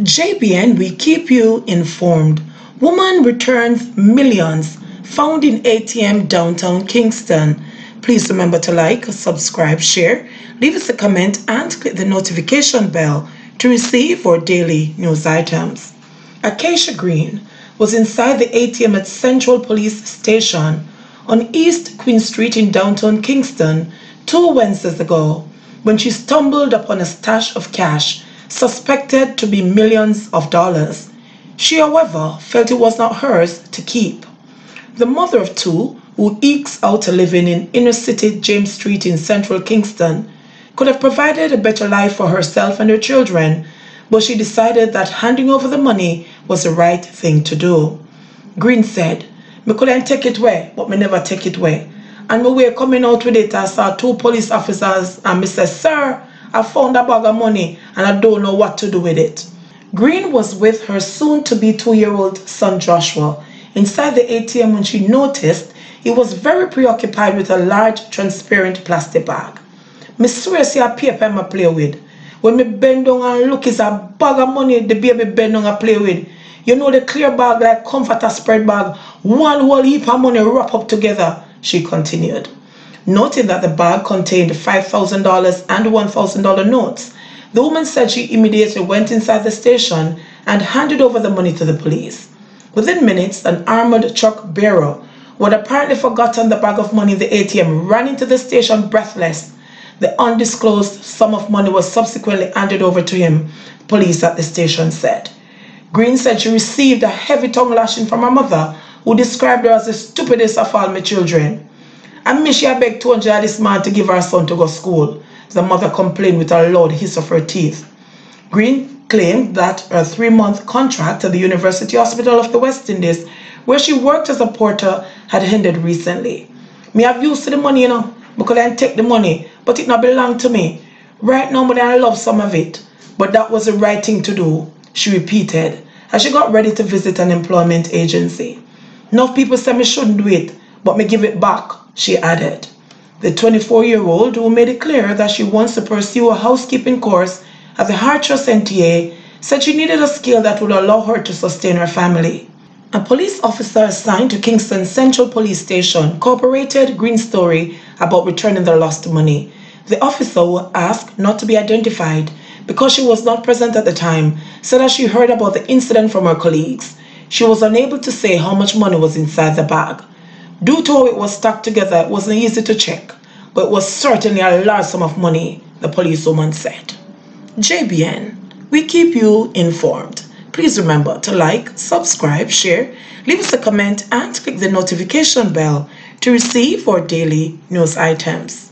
JBN, we keep you informed. Woman returns millions found in ATM downtown Kingston. Please remember to like, subscribe, share, leave us a comment, and click the notification bell to receive our daily news items. Ackaisha Green was inside the ATM at Central Police Station on East Queen Street in downtown Kingston two Wednesdays ago when she stumbled upon a stash of cash suspected to be millions of dollars. She, however, felt it was not hers to keep. The mother of two, who ekes out a living in inner city James Street in central Kingston, could have provided a better life for herself and her children, but she decided that handing over the money was the right thing to do. Green said, Me couldn't take it away, but me never take it away. And we were coming out with it, I saw two police officers and me said, Sir, I found a bag of money and I don't know what to do with it. Green was with her soon to be two year old son Joshua inside the ATM when she noticed he was very preoccupied with a large transparent plastic bag. Miss swear see a paper I play with. When me bend down and look, it's a bag of money the baby bend down and play with. You know the clear bag like comforter spread bag, one whole heap of money wrap up together, she continued noting that the bag contained $5,000 and $1,000 notes. The woman said she immediately went inside the station and handed over the money to the police. Within minutes, an armored truck bearer who had apparently forgotten the bag of money in the ATM ran into the station breathless. The undisclosed sum of money was subsequently handed over to him, police at the station said. Green said she received a heavy tongue lashing from her mother, who described her as the stupidest of all my children. And Misha begged 200 this man to give her son to go school. The mother complained with a loud hiss of her teeth. Green claimed that her three-month contract at the University Hospital of the West Indies, where she worked as a porter, had ended recently. Me have used to the money, you know, because I take the money, but it not belong to me. Right now, but I love some of it. But that was the right thing to do, she repeated, as she got ready to visit an employment agency. Enough people say me shouldn't do it, but me give it back she added. The 24-year-old, who made it clear that she wants to pursue a housekeeping course at the HEART Trust NTA, said she needed a skill that would allow her to sustain her family. A police officer assigned to Kingston Central Police Station cooperated Green's story about returning the lost money. The officer, who asked not to be identified because she was not present at the time, said that she heard about the incident from her colleagues. She was unable to say how much money was inside the bag. Due to how it was stuck together, it wasn't easy to check, but it was certainly a large sum of money, the policewoman said. JBN, we keep you informed. Please remember to like, subscribe, share, leave us a comment, and click the notification bell to receive our daily news items.